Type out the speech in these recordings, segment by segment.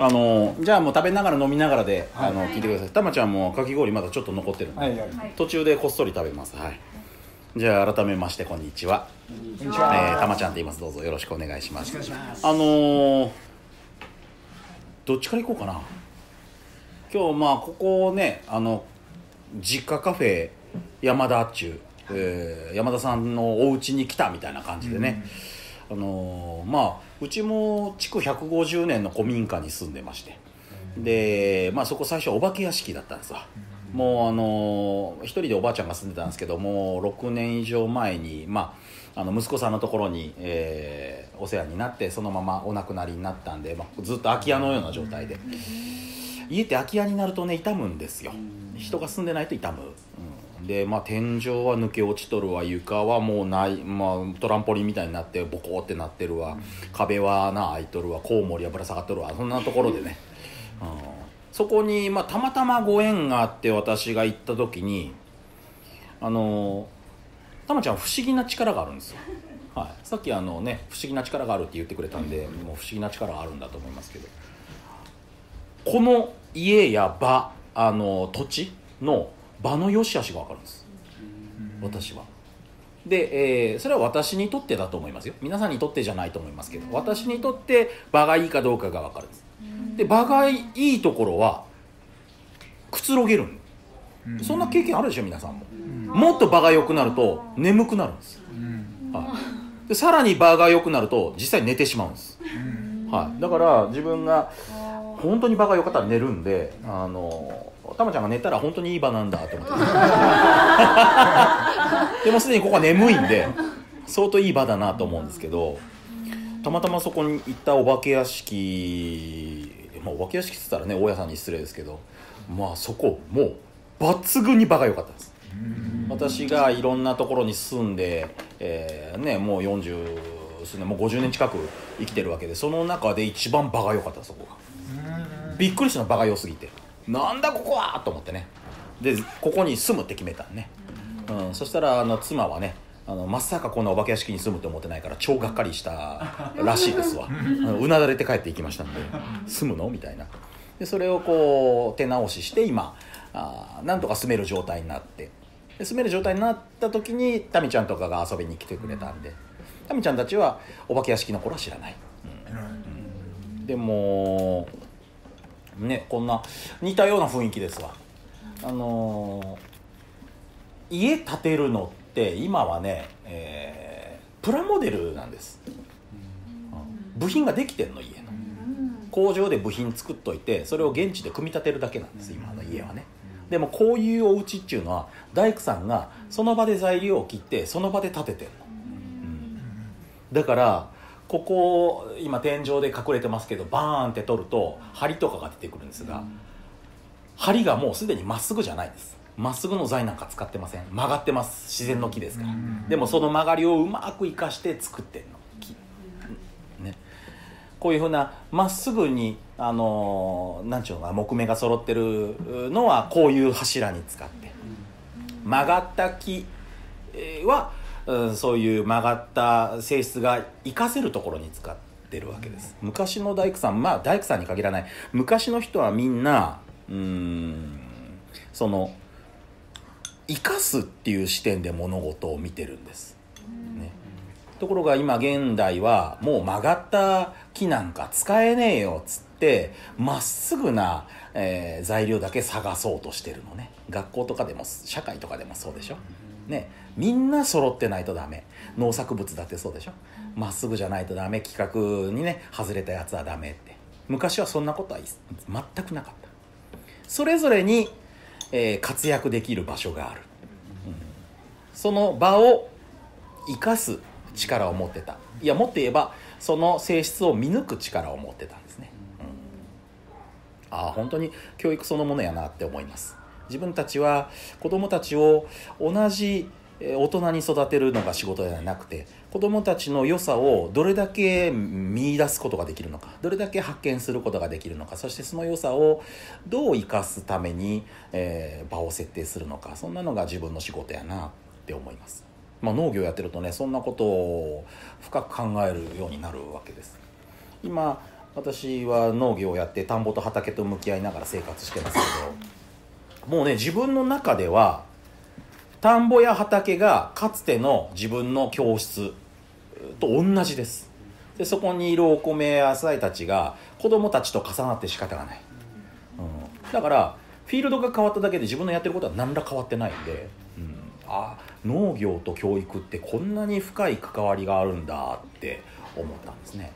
あのじゃあもう食べながら飲みながらで、あの聞いてください。たまちゃんもかき氷まだちょっと残ってるんで、はいはい。途中でこっそり食べます。はい。じゃあ改めましてこんにちは。こんにちは。えー、たまちゃんと言います。どうぞよろしくお願いします。お願いします。あのー、どっちから行こうかな。今日まあここねあの実家カフェ山田っちゅう、えー山田さんのお家に来たみたいな感じでね、あのーまあうちも築150年の古民家に住んでまして。でまあそこ最初お化け屋敷だったんですわ、もうあのー一人でおばあちゃんが住んでたんですけどもう6年以上前にまああの息子さんのところに、えーお世話になってそのままお亡くなりになったんで、まあ、ずっと空き家のような状態で。家って空き家になるとね傷むんですよ。人が住んでないと傷む、うん、でまあ天井は抜け落ちとるわ床はもうない、まあ、トランポリンみたいになってボコってなってるわ。壁はな開いとるわ。コウモリはぶら下がっとるわ。そんなところでね、うん、そこに、まあ、たまたまご縁があって私が行った時にあのたまちゃん不思議な力があるんですよ。はい、さっきあのね不思議な力があるって言ってくれたんで、もう不思議な力があるんだと思いますけど。この家や場あの土地の場の良し悪しが分かるんです。私は。で、えーそれは私にとってだと思いますよ。皆さんにとってじゃないと思いますけど私にとって場がいいかどうかが分かるんです。で場がいいところはくつろげるん。そんな経験あるでしょ皆さんも。もっと場が良くなると眠くなるんです。はい、でさらに場が良くなると実際寝てしまうんです、はい、だから自分が本当に場が良かったら寝るんであのたまちゃんが寝たら本当にいい場なんだと思って。でもすでにここは眠いんで相当いい場だなと思うんですけどたまたまそこに行ったお化け屋敷まあお化け屋敷って言ったらね大家さんに失礼ですけどまあそこもう抜群に場が良かったです。私がいろんなところに住んで、えーね、もう40数年もう50年近く生きてるわけでその中で一番場が良かったそこが。びっくりしたの場が良すぎてなんだここはと思ってね。でここに住むって決めたんね、うん、そしたらあの妻はねあのまさかこんなお化け屋敷に住むと思ってないから超がっかりした らしいですわ。うなだれて帰っていきましたんで住むのみたいな。でそれをこう手直しして今あーなんとか住める状態になって。で住める状態になった時にタミちゃんとかが遊びに来てくれたんで。タミちゃんたちはお化け屋敷の頃は知らない、うん。でもねこんな似たような雰囲気ですわ。あのー家建てるのって今はね、えープラモデルなんです、うん。部品ができてんの家の。工場で部品作っといてそれを現地で組み立てるだけなんです今の家はね。でもこういうお家っていうのは大工さんがその場で材料を切ってその場で建ててんの、うん。だからここ今天井で隠れてますけどバーンって取ると梁とかが出てくるんですが梁がもうすでにまっすぐじゃないです。まっすぐの材なんか使ってません。曲がってます。自然の木ですから。でもその曲がりをうまく生かして作ってんの。木。ね。こういうふうなまっすぐにあのーなんちゅうのかな木目が揃ってるのはこういう柱に使って。曲がった木えーは、うん、そういう曲がった性質が活かせるところに使ってるわけです。昔の大工さんまあ大工さんに限らない。昔の人はみんなうーんその生かすっていう視点で物事を見てるんです、ね、ところが今現代はもう曲がった木なんか使えねえよっつってまっすぐな、えー材料だけ探そうとしてるのね。学校とかでも社会とかでもそうでしょ。ねみんな揃ってないとダメ。農作物だってそうでしょ。まっすぐじゃないとダメ。規格にね外れたやつはダメって。昔はそんなことは全くなかった。それぞれに、えー活躍できる場所がある、うん。その場を生かす力を持ってた。いやもっと言えばその性質を見抜く力を持ってたんですね、うん。ああ本当に教育そのものやなって思います。自分たちは子供たちを同じ大人に育てるのが仕事ではなくて子供たちの良さをどれだけ見出すことができるのかどれだけ発見することができるのかそしてその良さをどう生かすために、えー場を設定するのかそんなのが自分の仕事やなって思います、まあ、農業やってるとねそんなことを深く考えるようになるわけです。今私は農業をやって田んぼと畑と向き合いながら生活してますけどもうね自分の中では田んぼや畑がかつての自分の教室と同じです。でそこにいるお米や野菜たちが子供たちと重なって仕方がない、うん、だからフィールドが変わっただけで自分のやってることは何ら変わってないんで、うん、あ農業と教育ってこんなに深い関わりがあるんだって思ったんですね。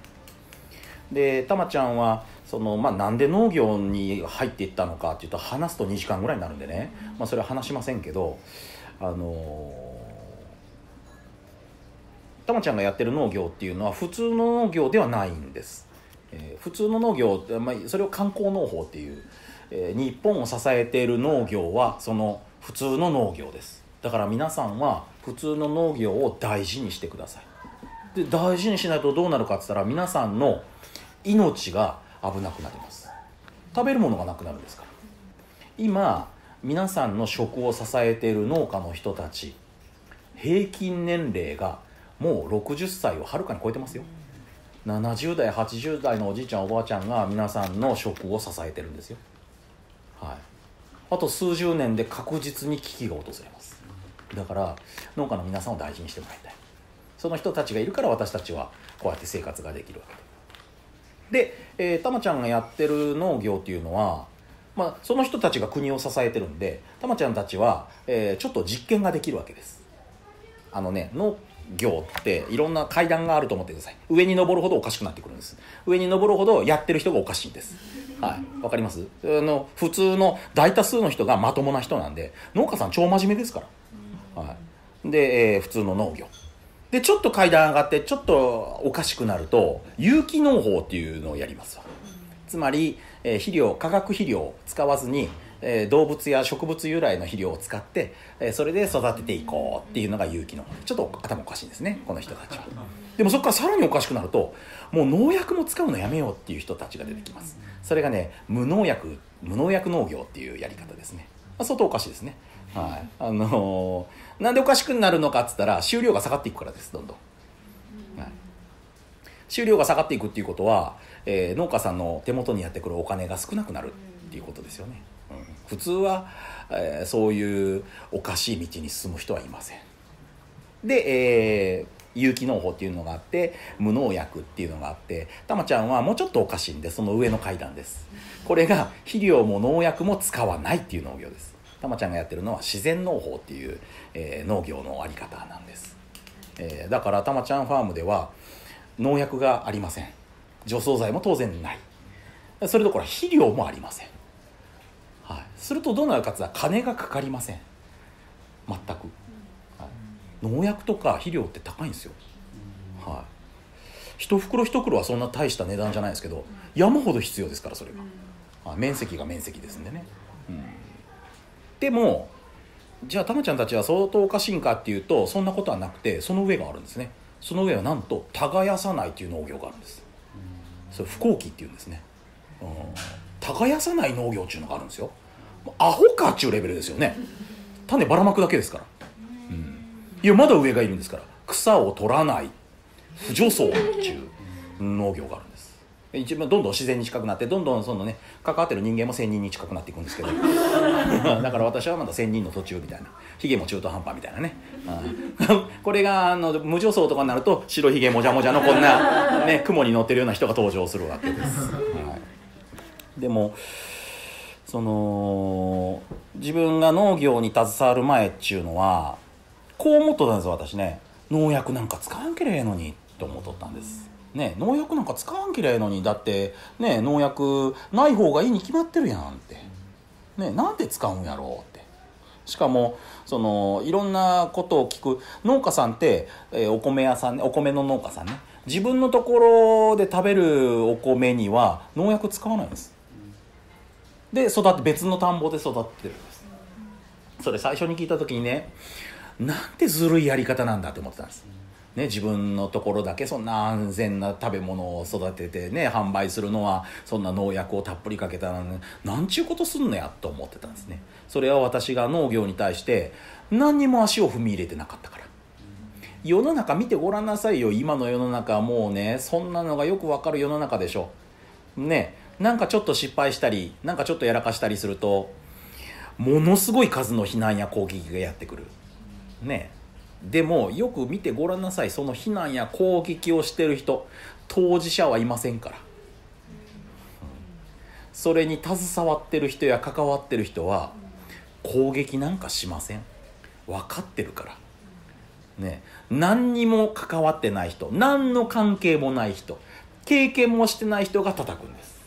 でたまちゃんはその、まあ、なんで農業に入っていったのかっていうと話すと2時間ぐらいになるんでね、まあ、それは話しませんけどあのたまちゃんがやってる農業っていうのは普通の農業ではないんです、えー、普通の農業、まあ、それを観光農法っていう、えー、日本を支えている農業はその普通の農業です。だから皆さんは普通の農業を大事にしてください。で大事にしないとどうなるかって言ったら皆さんの命が危なくなります。食べるものがなくなるんですから。今皆さんの食を支えている農家の人たち平均年齢がもう60歳をはるかに超えてますよ。70代80代のおじいちゃんおばあちゃんが皆さんの食を支えてるんですよ。はい。あと数十年で確実に危機が訪れます。だから農家の皆さんを大事にしてもらいたい。その人たちがいるから私たちはこうやって生活ができるわけで。で、えー、たまちゃんがやってる農業っていうのはまあ、その人たちが国を支えてるんでたまちゃんたちは、えー、ちょっと実験ができるわけです。あのね農業っていろんな階段があると思ってください。上に登るほどおかしくなってくるんです。上に登るほどやってる人がおかしいんです。はい。わかります？あの普通の大多数の人がまともな人なんで農家さん超真面目ですから、はい、で、えー、普通の農業。でちょっと階段上がってちょっとおかしくなると有機農法っていうのをやりますわ。つまり、え、肥料化学肥料を使わずに、え、動物や植物由来の肥料を使って、え、それで育てていこうっていうのが有機のちょっと頭おかしいんですねこの人たちは。でもそこからさらにおかしくなるともう農薬も使うのやめようっていう人たちが出てきます。それがね無農薬無農薬農業っていうやり方ですね。相当おかしいですね。はい。あのー、なんでおかしくなるのかっつったら収量が下がっていくからですどんどん。収量が下がっていくっていうことは、えー、農家さんの手元にやってくるお金が少なくなるっていうことですよね、うん、普通は、えー、そういうおかしい道に進む人はいません。で、えー、有機農法っていうのがあって無農薬っていうのがあってたまちゃんはもうちょっとおかしいんでその上の階段です。これが肥料も農薬も使わないっていう農業です。たまちゃんがやってるのは自然農法っていう、えー、農業のあり方なんです、えー、だからたまちゃんファームでは農薬がありません。除草剤も当然ない。それどころ肥料もありません、はい、するとどうなるかっていうと金がかかりません。全く、はい、農薬とか肥料って高いんですよ、はい、一袋一袋はそんな大した値段じゃないですけど山ほど必要ですからそれが、はい、面積が面積ですんでね、うん、でもじゃあたまちゃんたちは相当おかしいんかっていうとそんなことはなくてその上があるんですね。その上はなんと耕さないという農業があるんです。それ不幸期っていうんですね、うん、耕さない農業っていうのがあるんですよ。アホかっちゅうレベルですよね。種ばらまくだけですから、うん、いやまだ上がいるんですから。草を取らない。不除草っていう農業があるんです一番どんどん自然に近くなってどんどんそのね関わってる人間も千人に近くなっていくんですけど。だから私はまだ千人の途中みたいな。ヒゲも中途半端みたいなね、これがあの無助走とかになると白ひげもじゃもじゃのこんな、ね、雲に乗ってるような人が登場するわけです、はい、でもその自分が農業に携わる前っちゅうのはこう思っとったんです私ね。農薬なんか使わんけれええのにと思っとったんです。ね、農薬なんか使わんきゃいいのにだってね農薬ない方がいいに決まってるやんって、ね、なんで使うんやろうって。しかもそのいろんなことを聞く農家さんって、えー、お米屋さんねお米の農家さんね自分のところで食べるお米には農薬使わないんです。で育って別の田んぼで育ってるんです。それ最初に聞いた時にねなんてずるいやり方なんだって思ってたんです。ね、自分のところだけそんな安全な食べ物を育ててね販売するのはそんな農薬をたっぷりかけたら、ね、なんちゅうことすんのやと思ってたんですね。それは私が農業に対して何にも足を踏み入れてなかったから。世の中見てごらんなさいよ。今の世の中はもうねそんなのがよくわかる世の中でしょ。ねなんかちょっと失敗したりなんかちょっとやらかしたりするとものすごい数の避難や攻撃がやってくる。ね。でもよく見てごらんなさい。その避難や攻撃をしてる人。当事者はいませんから。それに携わってる人や関わってる人は攻撃なんかしません。分かってるから。ね。何にも関わってない人。何の関係もない人。経験もしてない人が叩くんです。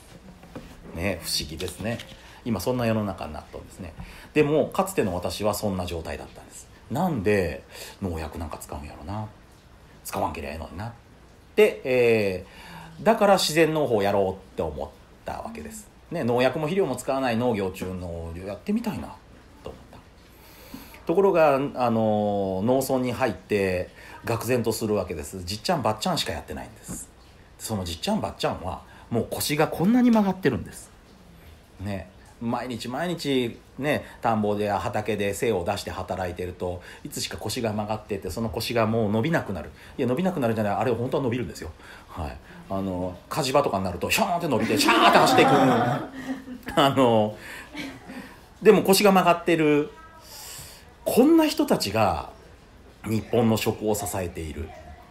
ね。不思議ですね。今そんな世の中になったんですね。でもかつての私はそんな状態だった。なんで農薬なんか使うんやろな。使わんけりゃええのにな。で、えー、だから自然農法やろうって思ったわけです。ね、農薬も肥料も使わない農業中のやってみたいなと思った。ところがあの農村に入って愕然とするわけです。じっちゃんばっちゃんしかやってないんです。そのじっちゃんばっちゃんはもう腰がこんなに曲がってるんです。ね。毎日毎日ね田んぼで畑で精を出して働いてるといつしか腰が曲がっててその腰がもう伸びなくなる。いや伸びなくなるじゃないあれ本当は伸びるんですよ。はい。あの火事場とかになるとシャーンって伸びてシャーンって走っていく。あのでも腰が曲がってる。こんな人たちが日本の食を支えている。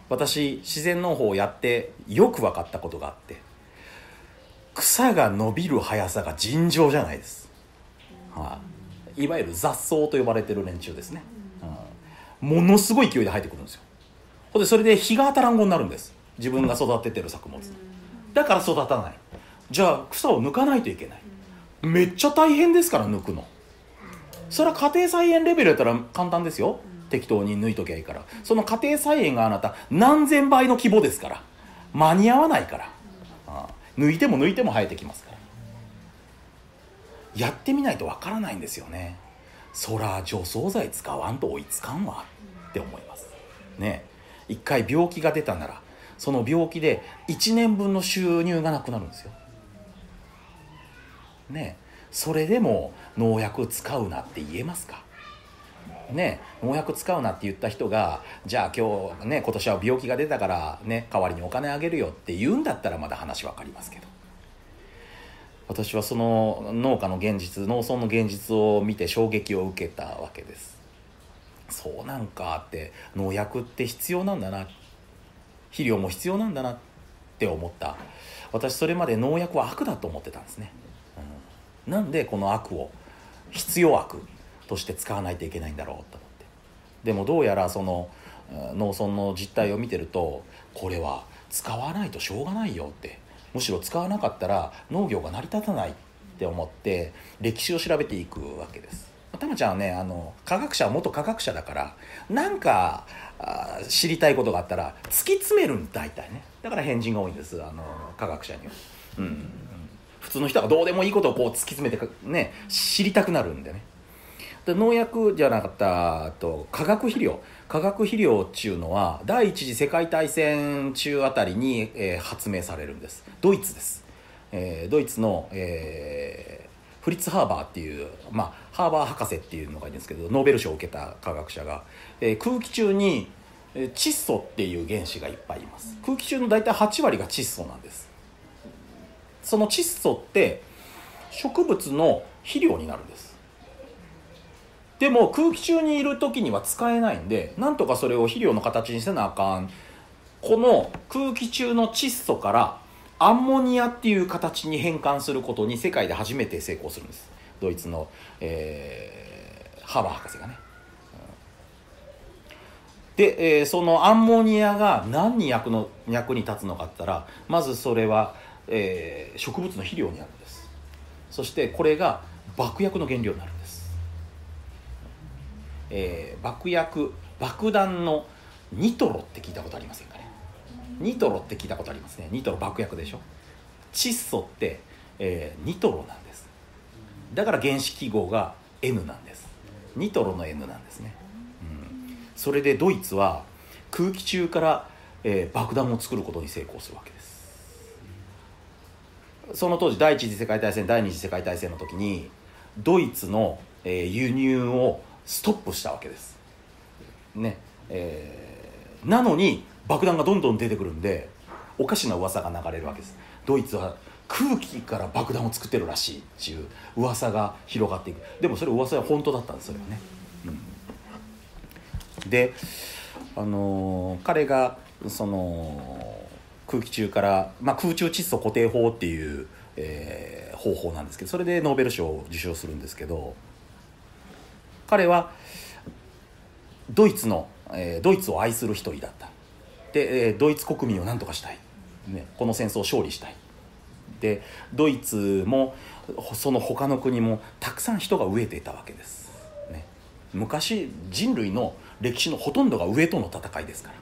私自然農法をやってよく分かったことがあって。草が伸びる速さが尋常じゃないです、はあ、いわゆる雑草と呼ばれてる連中ですね、うん、ものすごい勢いで生えてくるんですよ。ほんでそれで日が当たらんごになるんです。自分が育ててる作物。だから育たない。じゃあ草を抜かないといけない。めっちゃ大変ですから抜くの。それは家庭菜園レベルやったら簡単ですよ。適当に抜いときゃいいから。その家庭菜園があなた何千倍の規模ですから。間に合わないから。抜いても抜いても生えてきますから。やってみないとわからないんですよね。そら除草剤使わんと追いつかんわって思います。ね。一回病気が出たならその病気で1年分の収入がなくなるんですよ。ね。それでも農薬使うなって言えますか？ね、農薬使うなって言った人がじゃあ今日ね今年は病気が出たからね代わりにお金あげるよって言うんだったらまだ話分かりますけど。私はその農家の現実農村の現実を見て衝撃を受けたわけです。そうなんかって農薬って必要なんだな。肥料も必要なんだなって思った。私それまで農薬は悪だと思ってたんですね、うん、なんでこの悪を必要悪として使わないといけないんだろうと思って。でもどうやらその農村の実態を見てるとこれは使わないとしょうがないよって。むしろ使わなかったら農業が成り立たないって思って歴史を調べていくわけです。たまちゃんはねあの科学者は元科学者だからなんか知りたいことがあったら突き詰めるんだ大体ね。だから変人が多いんですあの科学者には、うん、普通の人がどうでもいいことをこう突き詰めてね知りたくなるんでね。で農薬じゃなかったと化学肥料化学肥料っていうのは第一次世界大戦中あたりに、えー、発明されるんです。ドイツです、えー、ドイツの、えー、フリッツ・ハーバーっていう、まあ、ハーバー博士っていうのがいるんですけどノーベル賞を受けた科学者が、えー、空気中に窒素っていう原子がいっぱいいます。空気中の大体8割が窒素なんです。その窒素って植物の肥料になるんです。でも空気中にいる時には使えないんでなんとかそれを肥料の形にせなあかん。この空気中の窒素からアンモニアっていう形に変換することに世界で初めて成功するんです。ドイツの、えー、ハーバー博士がね。で、えー、そのアンモニアが何に役の役に立つのかっったらまずそれは、えー、植物の肥料になるんです。そしてこれが爆薬の原料になるんです。えー、爆薬爆弾のニトロって聞いたことありませんかね？ニトロって聞いたことありますね。ニトロ爆薬でしょ？窒素って、えー、ニトロなんです。だから原子記号が N なんです。ニトロの N なんですね、うん、それでドイツは空気中から、えー、爆弾を作ることに成功するわけです。その当時第一次世界大戦第二次世界大戦の時にドイツの、えー、輸入をストップしたわけです。ね。えー、なのに爆弾がどんどん出てくるんでおかしな噂が流れるわけです。ドイツは空気から爆弾を作ってるらしいっていう噂が広がっていく。でもそれ噂は本当だったんですそれはね、うん、であのー彼がその空気中から、まあ、空中窒素固定法っていう、えー方法なんですけどそれでノーベル賞を受賞するんですけど彼はドイツの、えードイツを愛する一人だった。で、えードイツ国民を何とかしたい、ね、この戦争を勝利したい。でドイツもその他の国もたくさん人が飢えていたわけです、ね、昔人類の歴史のほとんどが飢えとの戦いですから。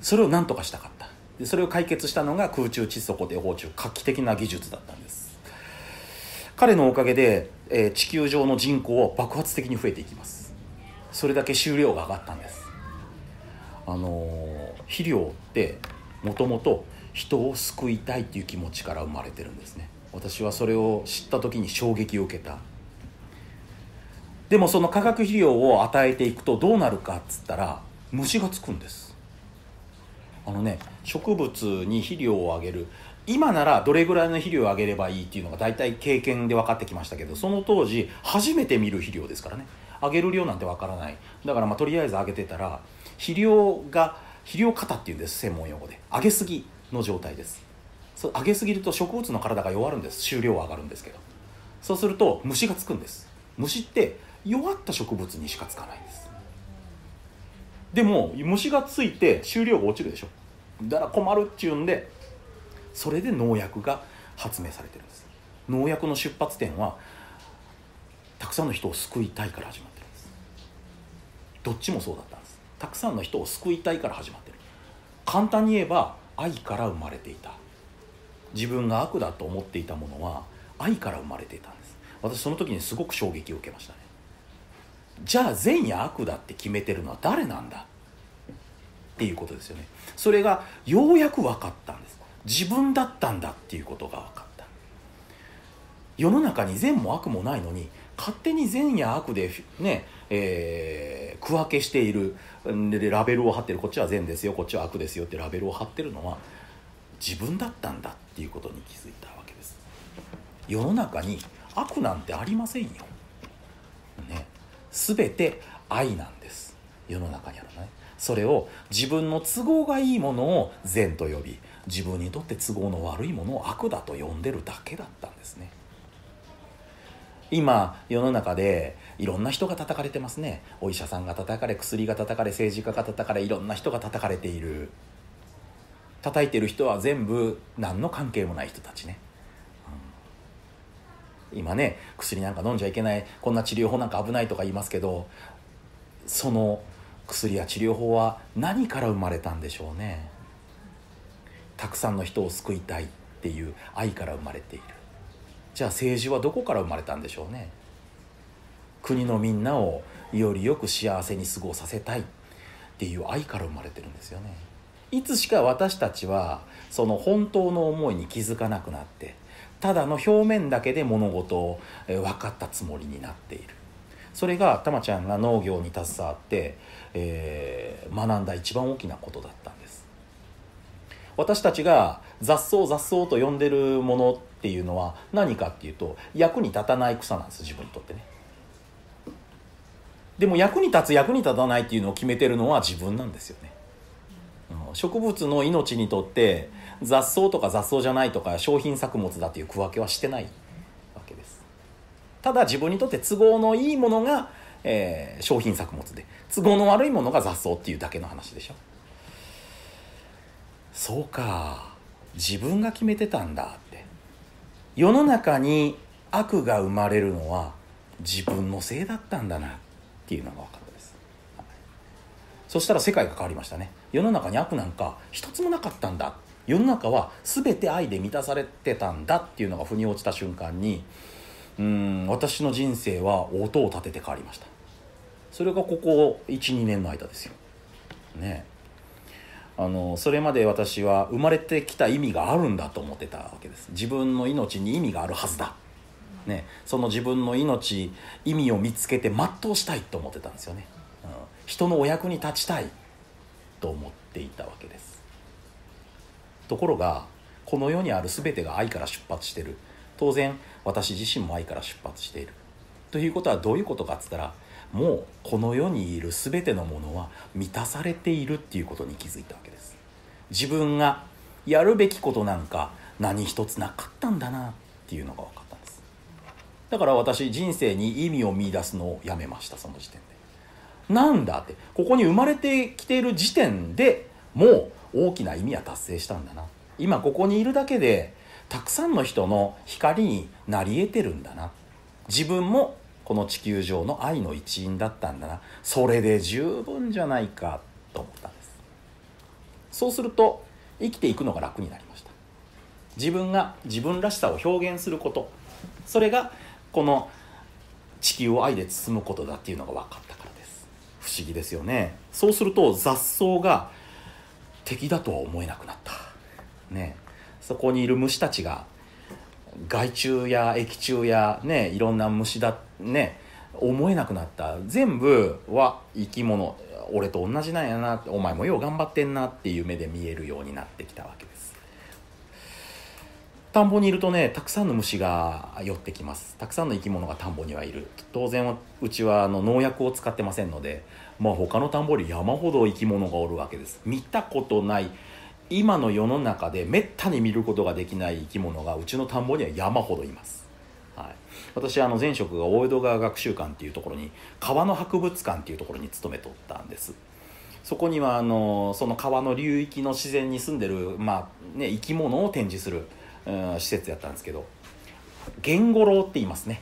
それを何とかしたかった。でそれを解決したのが空中窒素固定法中画期的な技術だったんです。彼のおかげで、えー地球上の人口は爆発的に増えていきます。それだけ収量が上がったんです。あのー肥料ってもともと人を救いたいっていう気持ちから生まれてるんですね。私はそれを知った時に衝撃を受けた。でもその化学肥料を与えていくとどうなるかっつったら虫がつくんです。あのね植物に肥料をあげる今ならどれぐらいの肥料をあげればいいっていうのが大体経験で分かってきましたけどその当時初めて見る肥料ですからね。あげる量なんて分からない。だからまあとりあえずあげてたら肥料が肥料過多っていうんです専門用語で。上げすぎの状態です。そう上げすぎると植物の体が弱るんです。収量は上がるんですけど。そうすると虫がつくんです。虫って弱った植物にしかつかないんです。でも虫がついて収量が落ちるでしょ。だから困るっていうんでそれで農薬が発明されてるんです。農薬の出発点はたくさんの人を救いたいから始まってるんです。どっちもそうだったんです。たくさんの人を救いたいから始まってる。簡単に言えば愛から生まれていた。自分が悪だと思っていたものは愛から生まれていたんです。私その時にすごく衝撃を受けましたね。じゃあ善や悪だって決めてるのは誰なんだ？っていうことですよね。それがようやく分かったんです。自分だったんだっていうことが分かった。世の中に善も悪もないのに勝手に善や悪でね、えー区分けしている。でラベルを貼ってる。こっちは善ですよ。こっちは悪ですよってラベルを貼ってるのは自分だったんだっていうことに気づいたわけです。世の中に悪なんてありませんよ、ね、全て愛なんです。世の中にあるね。それを自分の都合がいいものを善と呼び自分にとって都合の悪いものを悪だと呼んでるだけだったんですね。今世の中でいろんな人が叩かれてますね。お医者さんが叩かれ薬が叩かれ政治家が叩かれいろんな人が叩かれている。叩いてる人は全部何の関係もない人たちね、今ね薬なんか飲んじゃいけないこんな治療法なんか危ないとか言いますけどその薬や治療法は何から生まれたんでしょうね。たくさんの人を救いたいっていう愛から生まれている。じゃあ政治はどこから生まれたんでしょうね。国のみんなをよりよく幸せに過ごさせたいっていう愛から生まれてるんですよね。いつしか私たちはその本当の思いに気づかなくなってただの表面だけで物事を分かったつもりになっている。それがたまちゃんが農業に携わって、えー学んだ一番大きなことだったんです。私たちが雑草雑草と呼んでるものっていうのは何かっていうと役に立たない草なんです自分にとってね。でも役に立つ役に立たないっていうのを決めてるのは自分なんですよね。うん。植物の命にとって雑草とか雑草じゃないとか商品作物だっていう区分けはしてないわけです。ただ自分にとって都合のいいものが、えー商品作物で。都合の悪いものが雑草っていうだけの話でしょ。そうか。自分が決めてたんだって。世の中に悪が生まれるのは自分のせいだったんだなっていうのが分かったです、はい。そしたら世界が変わりましたね。世の中に悪なんか一つもなかったんだ。世の中は全て愛で満たされてたんだっていうのが腑に落ちた瞬間にうん私の人生は音を立てて変わりました。それがここ12年の間ですよ。ね。あのそれまで私は生まれてきた意味があるんだと思ってたわけです。自分の命に意味があるはずだ、ね、その自分の命意味を見つけて全うしたいと思ってたんですよね、うん、人のお役に立ちたいと思っていたわけです。ところがこの世にある全てが愛から出発してる。当然私自身も愛から出発している。ということはどういうことかっつったらもうこの世にいる全てのものは満たされているっていうことに気づいたわけです。自分がやるべきことなんか何一つなかったんだなっていうのが分かったんです。だから私人生に意味を見出すのをやめましたその時点で。なんだって。ここに生まれてきている時点でもう大きな意味は達成したんだな。今ここにいるだけでたくさんの人の光になり得てるんだな。自分もこの地球上の愛の一員だったんだな。それで十分じゃないか。と思ったんです。そうすると生きていくのが楽になりました。自分が自分らしさを表現すること。それがこの地球を愛で包むことだっていうのが分かったからです。不思議ですよね。そうすると雑草が敵だとは思えなくなった。ね。そこにいる虫たちが害虫や液虫やねいろんな虫だね思えなくなった。全部は生き物俺と同じなんやなお前もよう頑張ってんなっていう目で見えるようになってきたわけです。田んぼにいるとねたくさんの虫が寄ってきます。たくさんの生き物が田んぼにはいる。当然うちはあの農薬を使ってませんのでまあ他の田んぼより山ほど生き物がおるわけです。見たことない今の世の中でめったに見ることができない生き物がうちの田んぼには山ほどいます、はい、私あの前職が大江戸川学習館っていうところに川の博物館っていうところに勤めとったんです。そこにはあのその川の流域の自然に住んでる、まあね、生き物を展示する、うん、施設やったんですけどゲンゴロウって言いますね。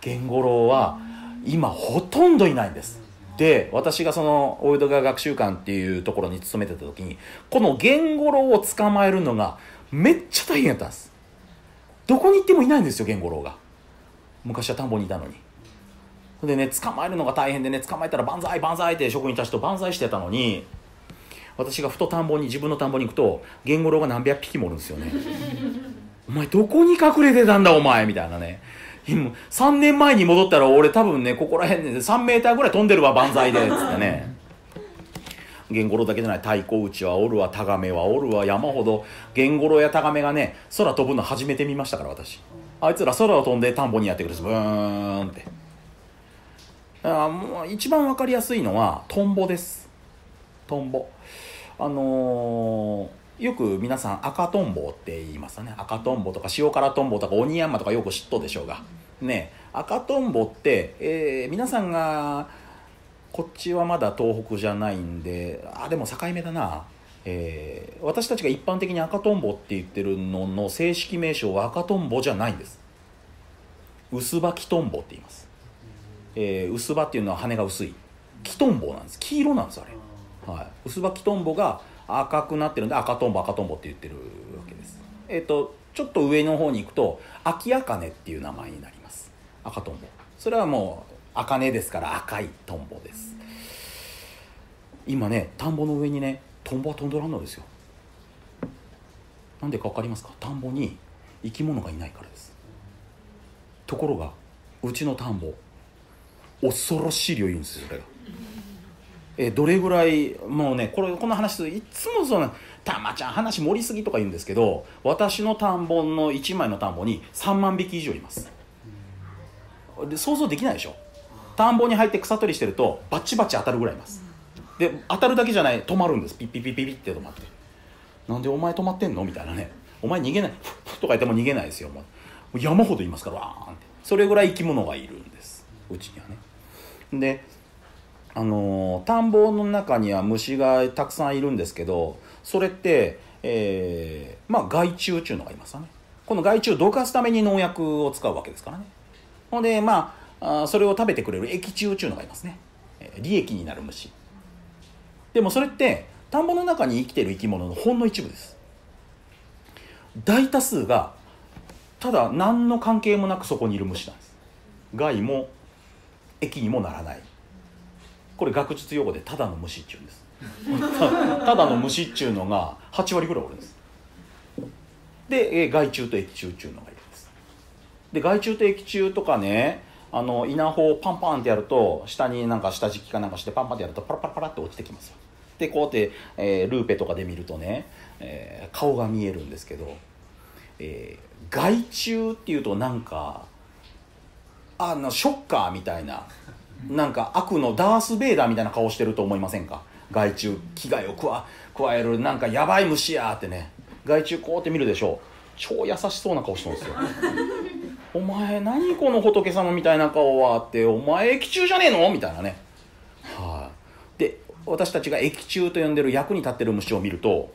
ゲンゴロウは今ほとんどいないんですで私がその大江戸川学習館っていうところに勤めてた時にこのゲンゴロウを捕まえるのがめっちゃ大変やったんです。どこに行ってもいないんですよゲンゴロウが。昔は田んぼにいたのに。でね捕まえるのが大変でね捕まえたら万歳万歳って職員たちと万歳してたのに私がふと田んぼに自分の田んぼに行くとゲンゴロウが何百匹もおるんですよね。お前どこに隠れてたんだお前みたいなね。今3年前に戻ったら俺多分ねここら辺で3メーターぐらい飛んでるわ万歳でつってね。ゲンゴロウだけじゃない。太鼓打ちはおるわタガメはおるわ山ほど。ゲンゴロウやタガメがね空飛ぶの初めて見ましたから私。あいつら空を飛んで田んぼにやってくるんです。ブーンって。あもう一番分かりやすいのはトンボです。トンボ。あのーよく皆さん赤とんぼって言いますね。赤とんぼとか塩辛とんぼとか鬼山とかよく知っとでしょうが。ね。赤とんぼって、えー、皆さんがこっちはまだ東北じゃないんであでも境目だな、えー、私たちが一般的に赤とんぼって言ってるのの正式名称は赤とんぼじゃないんです。薄葉きとんぼって言います、えー、薄葉っていうのは羽が薄い。きとんぼなんです。黄色なんですあれ、はい、薄葉きとんぼが赤くなってるんで赤とんぼ赤とんぼって言ってるわけです。えっ、ー、とちょっと上の方に行くと秋茜っていう名前になります。赤とんぼそれはもう茜ですから赤いトンボです。今ね田んぼの上にねトンボは飛んどらんのですよ。なんでか分かりますか？田んぼに生き物がいないからです。ところがうちの田んぼ恐ろしい量いるんですよそれが。えどれぐらいもうねこれこの話いつもその「たまちゃん話盛りすぎ」とか言うんですけど私の田んぼの1枚の田んぼに3万匹以上います。で想像できないでしょ？田んぼに入って草取りしてるとバッチバチ当たるぐらいいます。で当たるだけじゃない止まるんです。ピッピッピッピッピッって止まって。なんでお前止まってんの？みたいなね。お前逃げない。とか言っても逃げないですよもう山ほどいますからわーんって。それぐらい生き物がいるんです。うちにはね。であの田んぼの中には虫がたくさんいるんですけどそれって、えー、まあ害虫っていうのがいますよね。この害虫をどかすために農薬を使うわけですからね。ほんでまあそれを食べてくれる液虫っていうのがいますね、利益になる虫。でもそれって田んぼの中に生きてる生き物のほんの一部です。大多数がただ何の関係もなくそこにいる虫なんです。害も液にもならない。これ学術用語でただの虫っちゅうんです。ただの虫っちゅうのが8割ぐらいおるんです。で害虫と液虫っちゅうのがいるんです。で害虫と液虫とかねあの稲穂をパンパンってやると下になんか下敷きかなんかしてパンパンってやるとパラパラパラって落ちてきますよ。でこうやって、えー、ルーペとかで見るとね、えー、顔が見えるんですけど、えー、害虫っていうとなんかあのショッカーみたいななんか悪のダース・ベイダーみたいな顔してると思いませんか？害虫危害を加加えるなんかやばい虫やってね。害虫こうって見るでしょう。超優しそうな顔してるんですよ。お前何この仏様みたいな顔はってお前液中じゃねえの？みたいなね。はい、で私たちが液中と呼んでる役に立ってる虫を見ると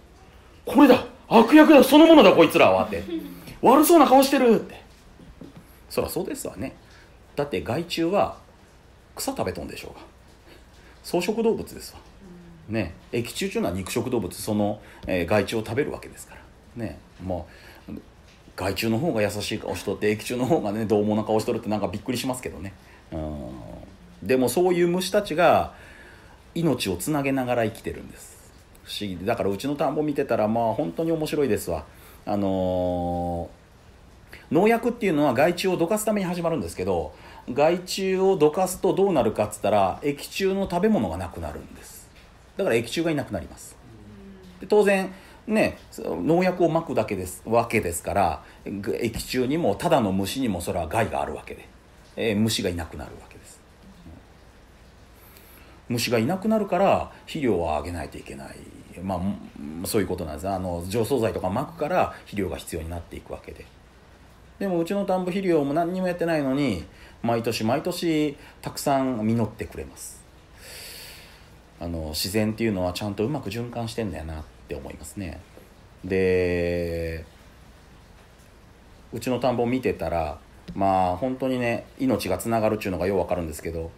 これだ！悪役だ！そのものだこいつらはって。悪そうな顔してるって。そりゃそうですわね。だって害虫は草食べとんでしょうが草食動物ですわ。ね。液中というのは肉食動物その、えー、害虫を食べるわけですから。ね。もう害虫の方が優しい顔しとって液中の方がね獰猛な顔しとるってなんかびっくりしますけどね。うん。でもそういう虫たちが命をつなげながら生きてるんです。不思議で。だからうちの田んぼ見てたらまあ本当に面白いですわ。あのー、農薬っていうのは害虫をどかすために始まるんですけど害虫をどかすとどうなるかっつったら液中の食べ物がなくなるんです。だから液中がいなくなります。で当然ね農薬をまくだけですわけですから液中にもただの虫にもそれは害があるわけで、えー、虫がいなくなるわけです、虫がいなくなるから肥料をあげないといけない。まあそういうことなんです。あの除草剤とかまくから肥料が必要になっていくわけで。でもうちの田んぼ肥料も何にもやってないのに毎年毎年たくさん実ってくれます。あの自然っていうのはちゃんとうまく循環してんだよなって思いますね。でうちの田んぼ見てたらまあ本当にね命がつながるっちゅうのがようわかるんですけど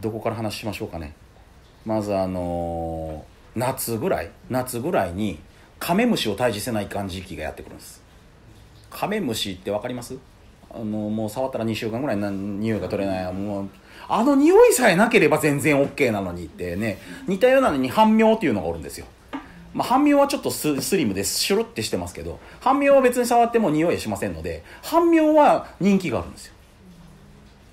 どこから話しましょうかね。まずあの夏ぐらい夏ぐらいにカメムシを退治せないかん時期がやってくるんです。カメムシって分かります？あのもう触ったら2週間ぐらいな匂いが取れない。もうあの匂いさえなければ全然 OK なのにってね。似たようなのに半妙っていうのがおるんですよ。まあ、半妙はちょっとスリムでシュルってしてますけど半妙は別に触っても匂いしませんので半妙は人気があるんですよ。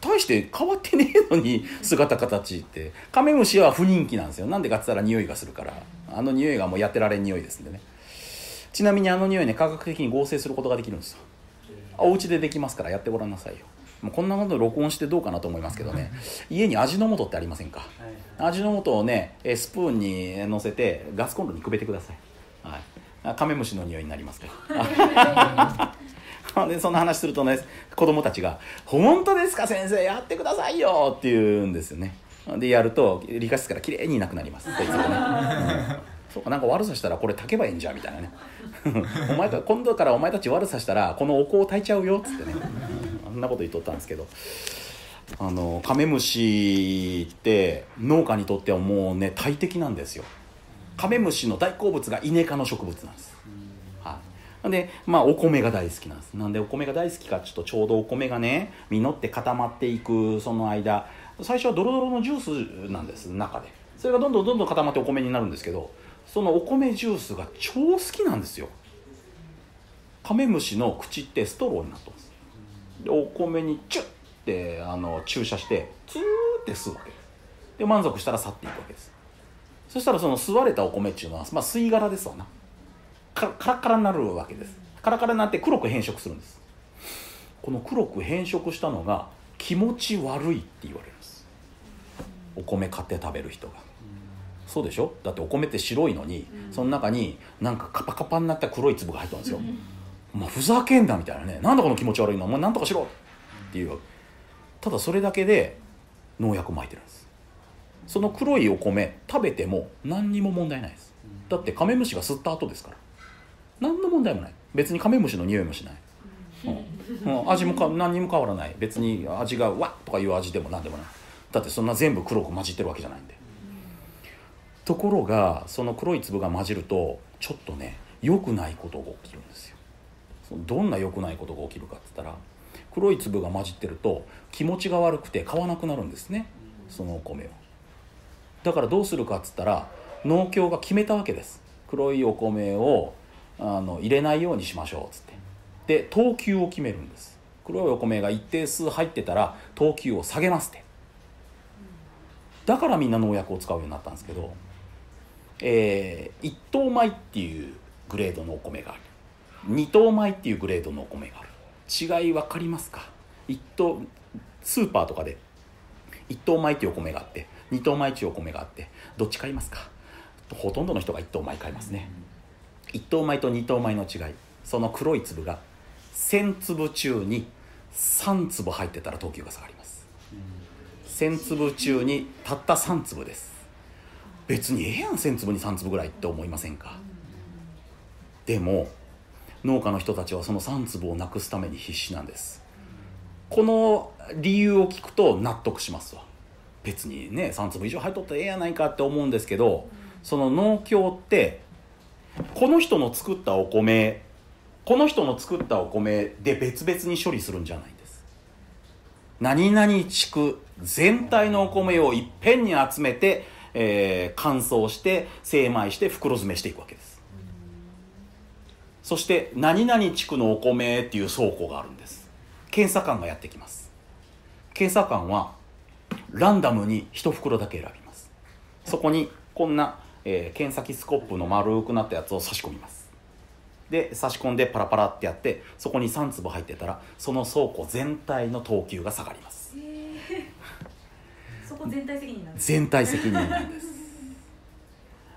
大して変わってねえのに姿形って。カメムシは不人気なんですよ。なんでかっつったら匂いがするから。あの匂いがもうやってられん匂いですんでね。ちなみにあの匂いね科学的に合成することができるんですよ。お家でできますからやってごらんなさいよ。もうこんなこと録音してどうかなと思いますけどね。家に味の素ってありませんか、はい、味の素をねスプーンにのせてガスコンロにくべてください、はい、カメムシの匂いになりますから。でそんな話するとね子供たちが「本当ですか先生やってくださいよ」って言うんですよね。でやると理科室からきれいにいなくなります。こいつがね、うん。そうかなんか悪さしたらこれ炊けばいいんじゃんみたいなね お前と今度からお前たち悪さしたらこのお香を炊いちゃうよっつってね。あんなこと言っとったんですけど。あのカメムシって農家にとってはもうね大敵なんですよ。カメムシの大好物がイネ科の植物なんです、はい、でまあお米が大好きなんです。なんでお米が大好きかちょっとちょうどお米がね実って固まっていくその間最初はドロドロのジュースなんです中で。それがどんどんどんどん固まってお米になるんですけどそのお米ジュースが超好きなんですよ。カメムシの口ってストローになってますでお米にチュッてあの注射してツーって吸うわけ。ですで満足したら去っていくわけです。そしたらその吸われたお米っていうのは、まあ、吸い殻ですわな。カラカラになるわけです。カラカラになって黒く変色するんです。この黒く変色したのが気持ち悪いって言われるんです。お米買って食べる人が。そうでしょ？だってお米って白いのに、うん、その中になんかカパカパになった黒い粒が入ったんですよ、うん、まあ、ふざけんなみたいなね。なんだこの気持ち悪いの？お前なんとかしろ！っていう。ただそれだけで農薬撒いてるんです。その黒いお米食べても何にも問題ないです。だってカメムシが吸った後ですから。何の問題もない。別にカメムシの匂いもしない、うん、うん、味もか何にも変わらない。別に味がわっとかいう味でも何でもない。だってそんな全部黒く混じってるわけじゃないんでところがその黒い粒が混じるとちょっとね良くないことが起きるんですよ。どんな良くないことが起きるかって言ったら黒い粒が混じってると気持ちが悪くて買わなくなるんですね。そのお米を。だからどうするかっつったら農協が決めたわけです。黒いお米をあの入れないようにしましょうっつって。で等級を決めるんです。黒いお米が一定数入ってたら等級を下げますって。だからみんな農薬を使うようになったんですけど、えー、一等米っていうグレードのお米がある。二等米っていうグレードのお米がある。違い分かりますか？一等スーパーとかで一等米っていうお米があって二等米っていうお米があってどっち買いますか？ほとんどの人が一等米買いますね。一等米と二等米の違い。その黒い粒が1000粒中に3粒入ってたら等級が下がります。1000粒中にたった3粒です。別にええやん1000粒に3粒ぐらいって思いませんか？でも農家の人たちはその3粒をなくすために必死なんです。この理由を聞くと納得しますわ。別にね3粒以上入っとったらええやないかって思うんですけどその農協ってこの人の作ったお米この人の作ったお米で別々に処理するんじゃないんです。何々地区全体のお米をいっぺんに集めて、えー、乾燥して精米して袋詰めしていくわけです。そして何々地区のお米っていう倉庫があるんです。検査官がやってきます。検査官はランダムに1袋だけ選びます。そこにこんな、えー、検査機スコップの丸くなったやつを差し込みます。で差し込んでパラパラってやってそこに3粒入ってたらその倉庫全体の等級が下がります。こ全体責任なんです。全体責任なんです。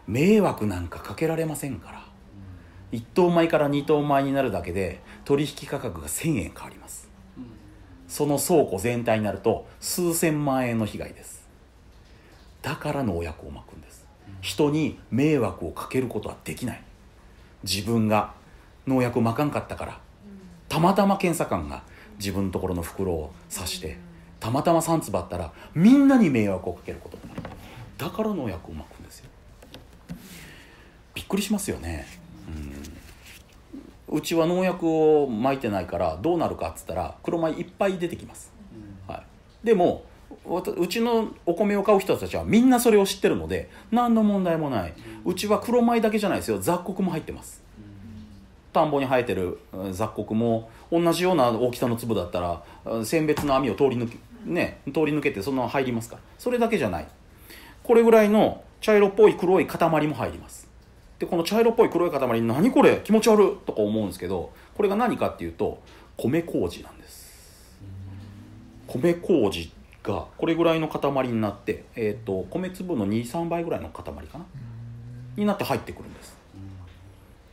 迷惑なんかかけられませんから。1等米から2等米になるだけで取引価格が1000円変わります。その倉庫全体になると数千万円の被害です。だから農薬をまくんです。人に迷惑をかけることはできない。自分が農薬をまかんかったからたまたま検査官が自分のところの袋を刺してたまたま3粒あったらみんなに迷惑をかけることになる。だから農薬をまくんですよ。びっくりしますよね。うん。うちは農薬をまいてないからどうなるかっつったら黒米いっぱい出てきます、はい、でもうちのお米を買う人たちはみんなそれを知ってるので何の問題もない。うちは黒米だけじゃないですよ。雑穀も入ってます。田んぼに生えてる雑穀も同じような大きさの粒だったら選別の網を通り抜け,、ね、通り抜けてそのまま入りますか。らそれだけじゃない。これぐらいの茶色っぽい黒い塊も入ります。でこの茶色っぽい黒い塊何これ？気持ち悪いとか思うんですけどこれが何かっていうと米麹なんです。米麹がこれぐらいの塊になって、えーと、米粒の23倍ぐらいの塊かな？になって入ってくるんです。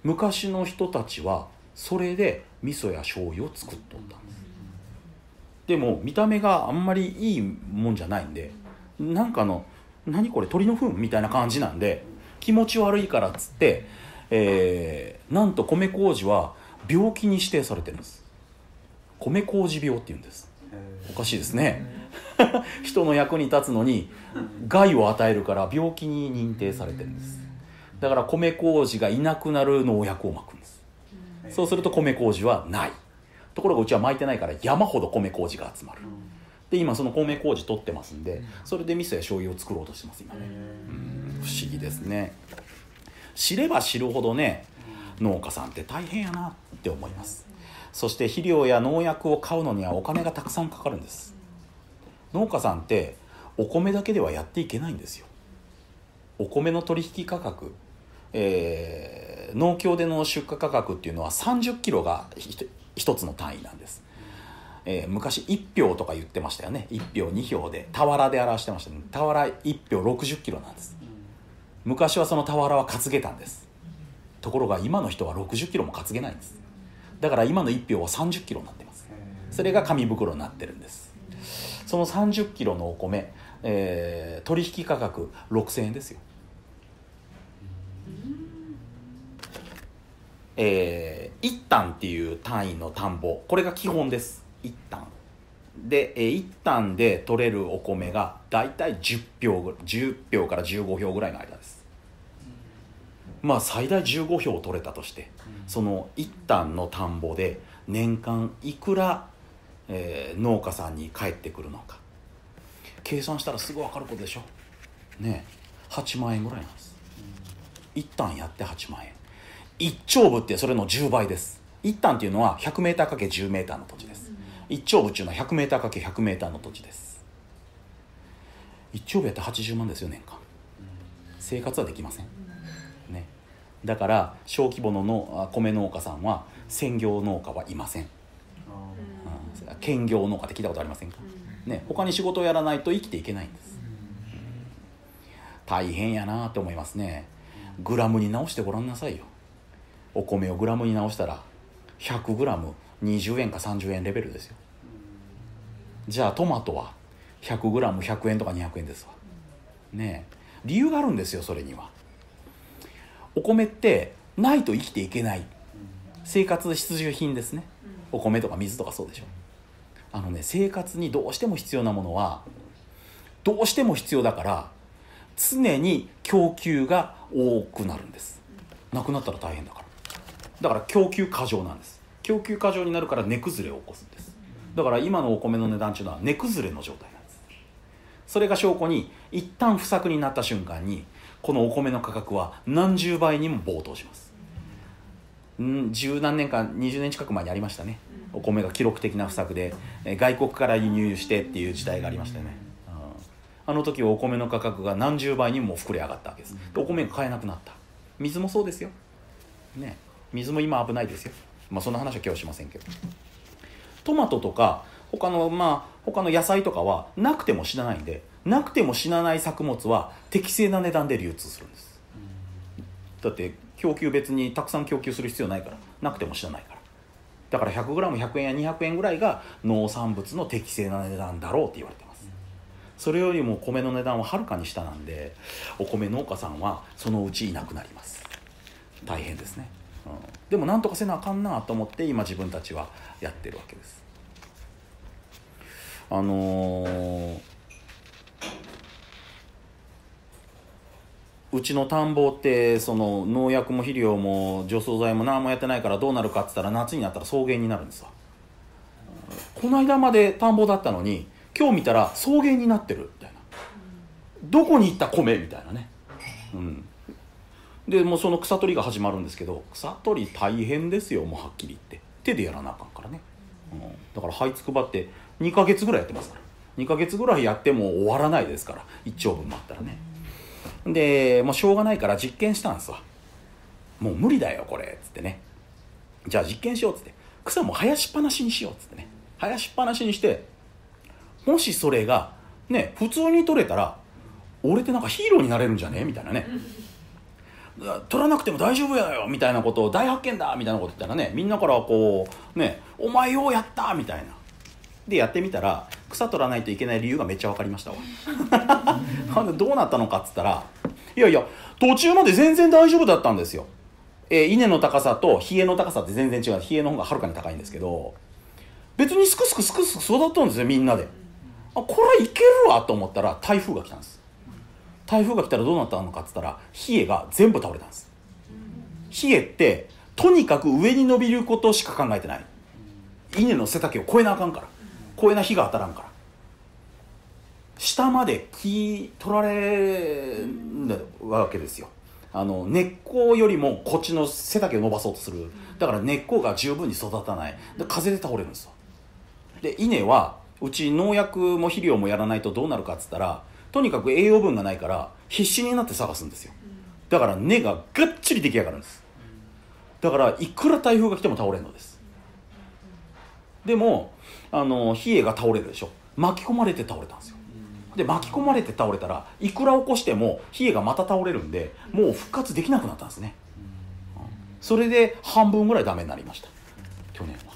昔の人たちはそれで味噌や醤油を作っとった。でも見た目があんまりいいもんじゃないんでなんかの何これ鳥の糞みたいな感じなんで気持ち悪いからっつって、えー、なんと米麹は病気に指定されてるんです。米麹病っていうんです。おかしいですね。人の役に立つのに害を与えるから病気に認定されてるんです。だから米麹がいなくなる農薬をまくんです。そうすると米麹はないところがうちは巻いてないから山ほど米麹が集まる。で今その米麹取ってますんでそれで味噌や醤油を作ろうとしてます今。ね不思議ですね。知れば知るほどね農家さんって大変やなって思います。そして肥料や農薬を買うのにはお金がたくさんかかるんです。農家さんってお米だけではやっていけないんですよ。お米の取引価格、えー、農協での出荷価格っていうのは30キロが一つの単位なんです、えー、昔1票とか言ってましたよね。1票2票で俵で表してました。ね俵1票60キロなんです。昔はその俵は担げたんです。ところが今の人は60キロも担げないんです。だから今の1票は30キロになってます。それが紙袋になってるんです。その30キロのお米、えー、取引価格6000円ですよ。えー、1単っていう単位の田んぼこれが基本です。1単で、えー、1単で取れるお米が大体10票ぐらい10票から15票ぐらいの間です。まあ最大15票取れたとしてその1単の田んぼで年間いくら、えー、農家さんに返ってくるのか。計算したらすぐ分かることでしょ。ね8万円ぐらいなんです。1単やって8万円一丁部ってそれの10倍です。一単っていうのは 100m×10m の土地です。一丁部っていうのは 100m×100m の土地です。一丁目やって80万ですよ年間。生活はできません。ね。だから小規模ののあ米農家さんは専業農家はいません、うん。兼業農家って聞いたことありませんか、ね、他に仕事をやらないと生きていけないんです。大変やなって思いますね。グラムに直してごらんなさいよお米をグラムに直したら100グラム20円か30円レベルですよ。じゃあトマトは100グラム100円とか200円ですわ。ねえ。理由があるんですよそれには。お米ってないと生きていけない。生活必需品ですね。お米とか水とかそうでしょ。あのね生活にどうしても必要なものはどうしても必要だから常に供給が多くなるんです。なくなったら大変だから。だから供給過剰なんです。供給過剰になるから値崩れを起こすんです。だから今のお米の値段っていうのは値崩れの状態なんです。それが証拠に一旦不作になった瞬間にこのお米の価格は何十倍にも暴騰します。ん十何年間20年近く前にありましたね。お米が記録的な不作で外国から輸入してっていう時代がありましたよね、うん。あの時はお米の価格が何十倍にも膨れ上がったわけです。でお米が買えなくなった。水もそうですよ。ね。水も今危ないですよ。まあそんな話は今日しませんけど。トマトとか他のまあ他の野菜とかはなくても死なないんでなくても死なない作物は適正な値段で流通するんです。だって供給別にたくさん供給する必要ないからなくても死なないから。だから 100g100 円や200円ぐらいが農産物の適正な値段だろうって言われてます。それよりも米の値段ははるかに下なんでお米農家さんはそのうちいなくなります。大変ですね、でもなんとかせなあかんなと思って今自分たちはやってるわけです。あのーうちの田んぼってその農薬も肥料も除草剤も何もやってないからどうなるかっつったら夏になったら草原になるんですわ。この間まで田んぼだったのに今日見たら草原になってるみたいな。どこに行った米みたいなね。うん。でもうその草取りが始まるんですけど草取り大変ですよもうはっきり言って。手でやらなあかんからね、うん、だから這いつくばって2ヶ月ぐらいやってますから。2ヶ月ぐらいやっても終わらないですから一丁分もあったらね。でもうしょうがないから実験したんですわ。もう無理だよこれ。っつってね。じゃあ実験しようっつって。草も生やしっぱなしにしようっつってね。生やしっぱなしにしてもしそれがね普通に取れたら俺ってなんかヒーローになれるんじゃね？みたいなね。取らなくても大丈夫やよみたいなことを大発見だみたいなこと言ったらねみんなからこうねお前ようやったみたいな。でやってみたら草取らないといけない理由がめっちゃ分かりましたわ。ほんでどうなったのかっつったらいやいや途中まで全然大丈夫だったんですよ。えー稲の高さと冷えの高さって全然違う。冷えの方がはるかに高いんですけど別にすくすくすくすく育ったんですよみんなで。あこれはいけるわと思ったら台風が来たんです。台風が来たらどうなったのかっつったら冷えが全部倒れたんです。冷えってとにかく上に伸びることしか考えてない。稲の背丈を越えなあかんから。越えな日が当たらんから。下まで木取られるわけですよ。あの根っこよりもこっちの背丈を伸ばそうとする。だから根っこが十分に育たない。で風で倒れるんですよ。で稲はうち農薬も肥料もやらないとどうなるかっつったらとにかく栄養分がないから必死になって探すんですよ。だから根ががっちり出来上がるんです。だからいくら台風が来ても倒れるのです。でもあの冷えが倒れるでしょ。巻き込まれて倒れたんですよ。で巻き込まれて倒れたらいくら起こしても冷えがまた倒れるんでもう復活できなくなったんですね。それで半分ぐらいダメになりました。去年は。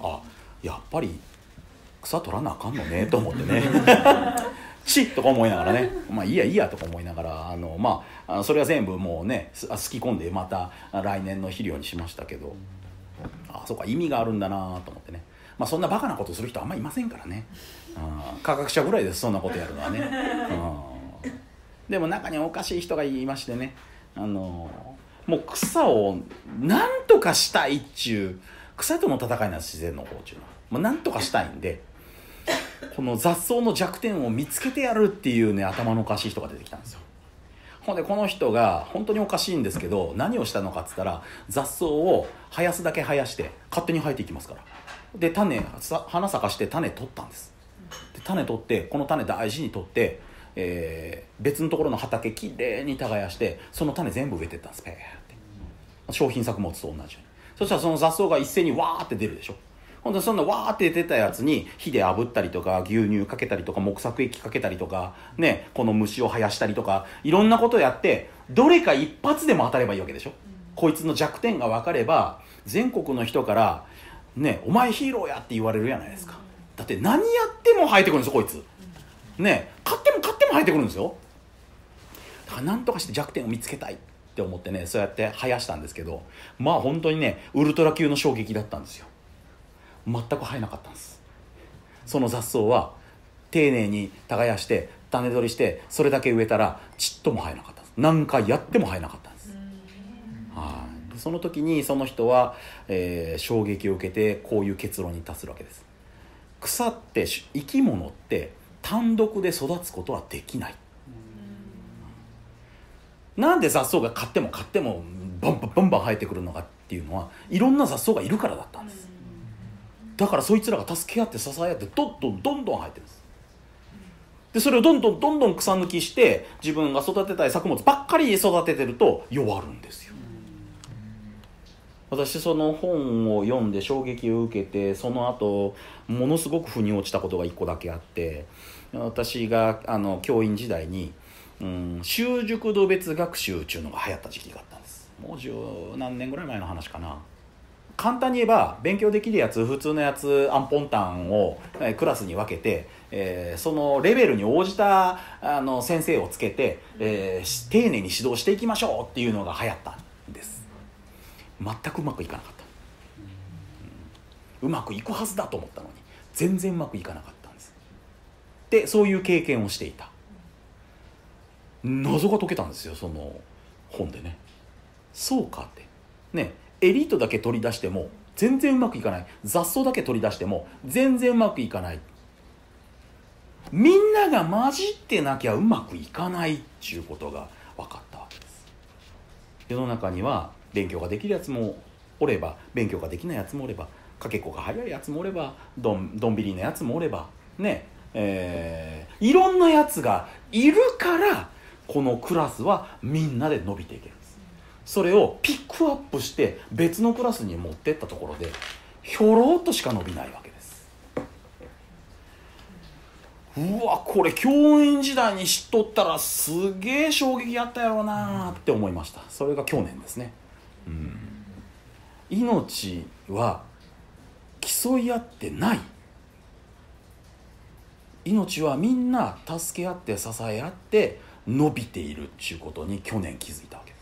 ああやっぱり草取らなあかんのねと思ってね。チッとか思いながらね。まあいいやいいやとか思いながらあのまあそれは全部もうねすすき込んでまた来年の肥料にしましたけど。あそうか意味があるんだなと思ってね。まあそんなバカなことする人あんまりいませんからね、うん、科学者ぐらいですそんなことやるのはね、うん、でも中にはおかしい人がいましてね。あのもう草をなんとかしたいっちゅう草との戦いなんです自然の方っちゅうのは。もうなんとかしたいんでこの雑草の弱点を見つけてやるっていうね頭のおかしい人が出てきたんですよ。ほんでこの人が本当におかしいんですけど何をしたのかっつったら雑草を生やすだけ生やして勝手に生えていきますから。で種花咲かして種取ったんです。で種取ってこの種大事に取って、えー別のところの畑きれいに耕してその種全部植えてったんです。ペーって。商品作物と同じように。そしたらその雑草が一斉にわーって出るでしょ。ほんでそんなわーって出たやつに火で炙ったりとか牛乳かけたりとか木作液かけたりとかねこの虫を生やしたりとかいろんなことやってどれか一発でも当たればいいわけでしょ？こいつの弱点が分かれば全国の人から「ねお前ヒーローや」って言われるじゃないですか。だって何やっても生えてくるんですよこいつ。ね買っても買っても生えてくるんですよ。だから何とかして弱点を見つけたいって思ってねそうやって生やしたんですけどまあ本当にねウルトラ級の衝撃だったんですよ全く生えなかったんです。その雑草は丁寧に耕して種取りしてそれだけ植えたらちっとも生えなかったんです。何回やっても生えなかったんです。はい。でその時にその人は、えー衝撃を受けてこういう結論に達するわけです。草ってし生き物って単独で育つことはできない。なんで雑草が買っても買ってもバンバンバンバン生えてくるのかっていうのはいろんな雑草がいるからだったんですだからそいつらが助け合って支え合ってどんどんどんどん生えてるんです。でそれをどんどんどんどん草抜きして自分が育てたい作物ばっかり育ててると弱るんですよ。私その本を読んで衝撃を受けてその後ものすごく腑に落ちたことが一個だけあって私があの教員時代に、うん、習熟度別学習っていうのが流行った時期があったんです。もう十何年ぐらい前の話かな。簡単に言えば勉強できるやつ普通のやつアンポンタンを、クラスに分けて、えーそのレベルに応じたあの先生をつけて、えー丁寧に指導していきましょうっていうのが流行ったんです。全くうまくいかなかった、うん。うまくいくはずだと思ったのに全然うまくいかなかったんです。でそういう経験をしていた。謎が解けたんですよその本でね。そうかって。ね。エリートだけ取り出しても全然うまくいかない。雑草だけ取り出しても全然うまくいかない。みんなが混じってなきゃうまくいかないっていうことが分かったわけです。世の中には勉強ができるやつもおれば勉強ができないやつもおればかけっこが早いやつもおればどんどんびりなやつもおればねえーいろんなやつがいるからこのクラスはみんなで伸びていける。それをピックアップして別のクラスに持ってったところでひょろっとしか伸びないわけです。うわこれ教員時代に知っとったらすげえ衝撃やったやろうなって思いました。それが去年ですね。うん。命は競い合ってない。命はみんな助け合って支え合って伸びているっていうことに去年気づいたわけです。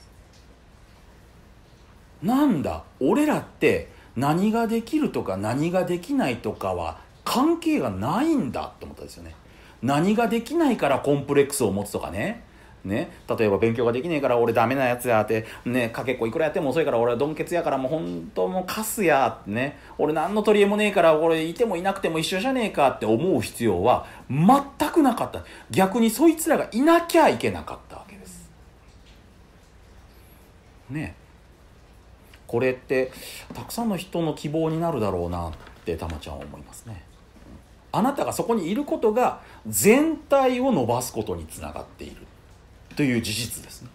なんだ？俺らって何ができるとか何ができないとかは関係がないんだって思ったんですよね。何ができないからコンプレックスを持つとかね。ね、例えば勉強ができねえから俺ダメなやつやって、ね、かけっこいくらやっても遅いから俺はドンケツやからもう本当もうカスやってね。俺何の取り柄もねえから俺いてもいなくても一緒じゃねえかって思う必要は全くなかった。逆にそいつらがいなきゃいけなかったわけです。ね？これってたくさんの人の希望になるだろうなってたまちゃんは思いますね。あなたがそこにいることが全体を伸ばすことにつながっている。という事実ですね。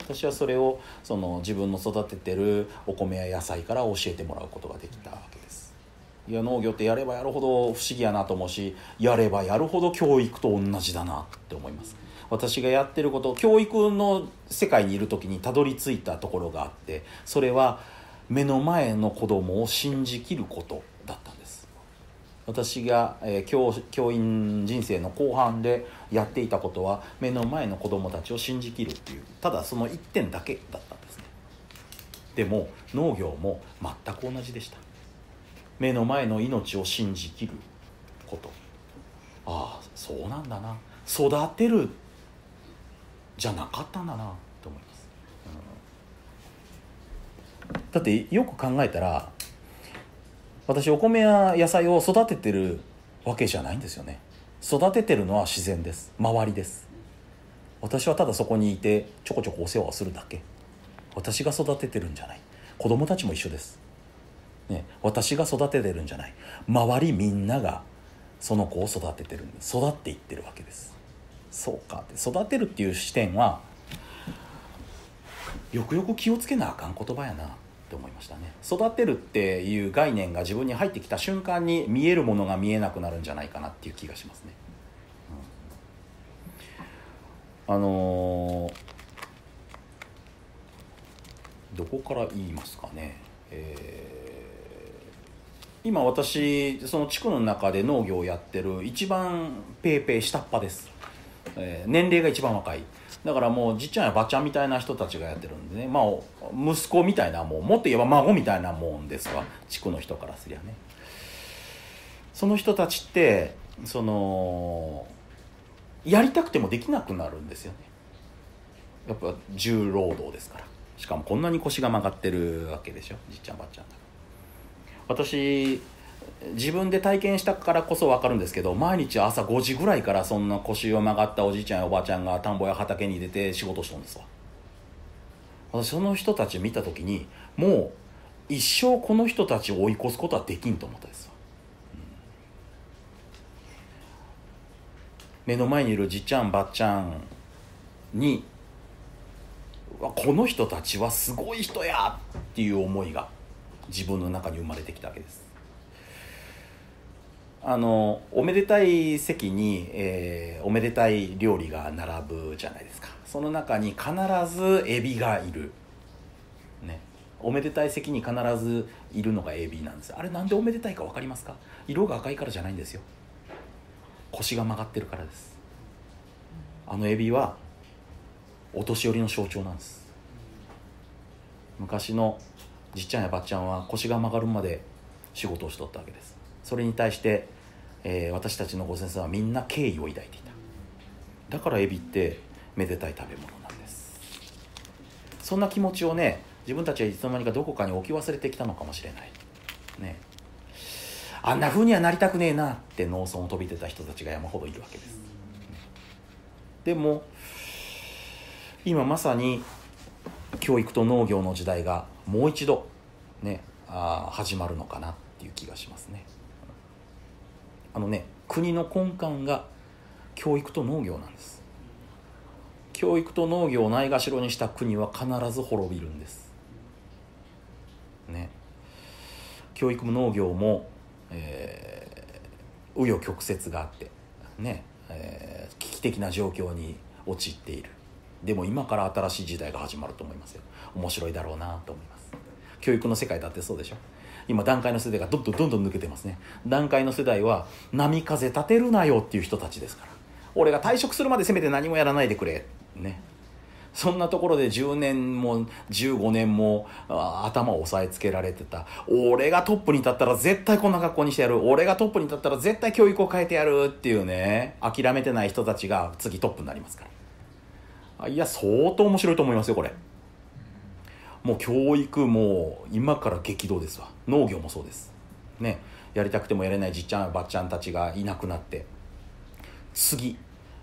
私はそれをその自分の育ててるお米や野菜から教えてもらうことができたわけです。いや農業ってやればやるほど不思議やなと思うしやればやるほど教育と同じだなって思います。私がやってること教育の世界にいる時にたどり着いたところがあってそれは目の前の子供を信じきることだったんです。私が、え教教員人生の後半でやっていたことは目の前の子供たちを信じきるっていうただその一点だけだったんですね。でも農業も全く同じでした。目の前の命を信じきること。ああそうなんだな。育てるじゃなかったんだなと思います、うんだってよく考えたら私お米や野菜を育ててるわけじゃないんですよね。育ててるのは自然です。周りです。私はただそこにいてちょこちょこお世話をするだけ。私が育ててるんじゃない。子供たちも一緒です、ね、私が育ててるんじゃない。周りみんながその子を育ててる育っていってるわけです。そうか。って育てるっていう視点はよくよく気をつけなあかん言葉やな。って思いましたね。育てるっていう概念が自分に入ってきた瞬間に見えるものが見えなくなるんじゃないかなっていう気がしますね、うん、あのー、どこから言いますかね。えー今私その地区の中で農業をやってる一番ペーペー下っ端です、えー、年齢が一番若い。だからもうじっちゃんやばっちゃんみたいな人たちがやってるんでね。まあ息子みたいなもんもっと言えば孫みたいなもんですわ。地区の人からすりゃね。その人たちってそのやりたくてもできなくなるんですよね。やっぱ重労働ですから。しかもこんなに腰が曲がってるわけでしょ。じっちゃんばっちゃん私自分で体験したからこそ分かるんですけど毎日朝5時ぐらいからそんな腰を曲がったおじいちゃんやおばあちゃんが田んぼや畑に出て仕事したんですわ。その人たちを見た時にもう一生この人たちを追い越すことはできんと思ったんですよ、うん、目の前にいるじっちゃんばっちゃんにこの人たちはすごい人やっていう思いが自分の中に生まれてきたわけです。あのおめでたい席に、えー、おめでたい料理が並ぶじゃないですか。その中に必ずエビがいる。ね。おめでたい席に必ずいるのがエビなんですあれなんでおめでたいか分かりますか？色が赤いからじゃないんですよ。腰が曲がってるからです。あのエビはお年寄りの象徴なんです。昔のじっちゃんやばっちゃんは腰が曲がるまで仕事をしとったわけです。それに対して、えー、私たちのご先生はみんな敬意を抱いていた。だからエビってめでたい食べ物なんです。そんな気持ちをね自分たちはいつの間にかどこかに置き忘れてきたのかもしれない。ね。あんな風にはなりたくねえなって農村を飛び出た人たちが山ほどいるわけです。でも今まさに教育と農業の時代がもう一度ねあ始まるのかなっていう気がしますね。あのね国の根幹が教育と農業なんです。教育と農業をないがしろにした国は必ず滅びるんです。ね。教育も農業も、えー、紆余曲折があってね、えー、危機的な状況に陥っている。でも今から新しい時代が始まると思いますよ。面白いだろうなと思います。教育の世界だってそうでしょ。今段階の世代がどんどんどんどん抜けてますね。段階の世代は波風立てるなよっていう人たちですから。俺が退職するまでせめて何もやらないでくれ。ね。そんなところで10年も15年も頭を押さえつけられてた。俺がトップに立ったら絶対こんな学校にしてやる。俺がトップに立ったら絶対教育を変えてやるっていうね。諦めてない人たちが次トップになりますから。いや相当面白いと思いますよこれ。もう教育も今から激動ですわ。農業もそうです。ね。やりたくてもやれないじっちゃんばっちゃんたちがいなくなって。次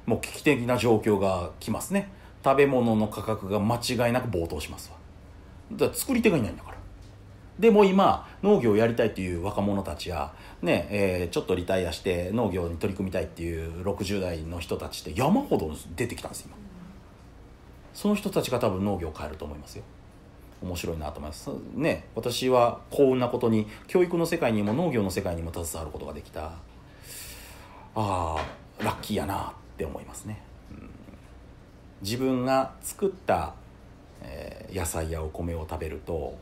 もう危機的な状況が来ますね。食べ物の価格が間違いなく暴騰しますわ。だから作り手がいないんだから。でも今農業をやりたいっていう若者たちや、ねえー、ちょっとリタイアして農業に取り組みたいっていう60代の人たちって山ほど出てきたんです今。その人たちが多分農業を変えると思いますよ。面白いなと思います。ね私は幸運なことに教育の世界にも農業の世界にも携わることができた。ああラッキーやなって思いますね、うん、自分が作った、えー、野菜やお米を食べると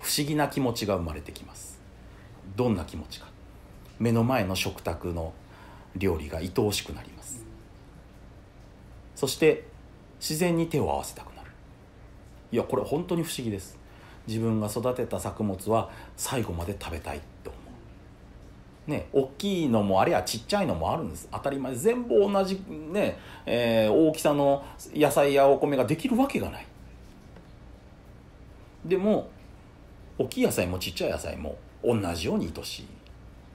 不思議な気持ちが生まれてきます。どんな気持ちか。目の前の食卓の料理が愛おしくなります。そして自然に手を合わせたくいやこれ本当に不思議です。自分が育てた作物は最後まで食べたいと思う。ね大きいのもあるいはちっちゃいのもあるんです。当たり前全部同じね、えー、大きさの野菜やお米ができるわけがない。でも大きい野菜もちっちゃい野菜も同じように愛し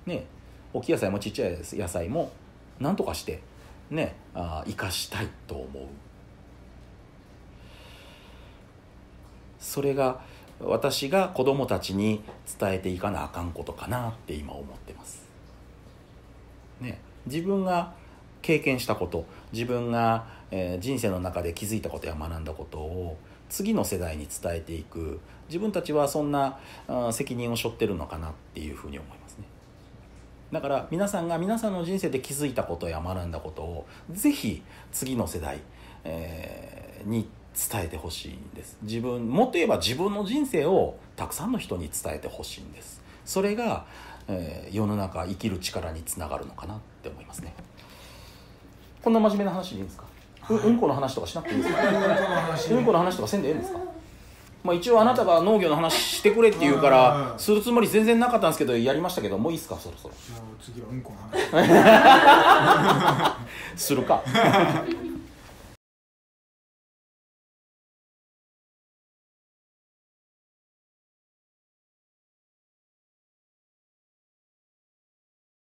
い。ね大きい野菜もちっちゃい野菜も何とかしてねあ生かしたいと思う。それが私が子供たちに伝えていかなあかんことかなって今思ってます。ね、自分が経験したこと自分が、えー人生の中で気づいたことや学んだことを次の世代に伝えていく。自分たちはそんなあー責任を背負ってるのかなっていうふうに思いますね。だから皆さんが皆さんの人生で気づいたことや学んだことをぜひ次の世代、えーに伝えてほしいんです。自分もっと言えば自分の人生をたくさんの人に伝えてほしいんです。それが、えー世の中生きる力につながるのかなって思いますね。こんな真面目な話でいいんですか、ううんこの話とかしなくていいんですか？うんこの話とかせんでええんですか？まあ一応あなたが農業の話してくれって言うからするつもり全然なかったんですけどやりましたけどもういいですか？そろそろ。次はうんこの話。するか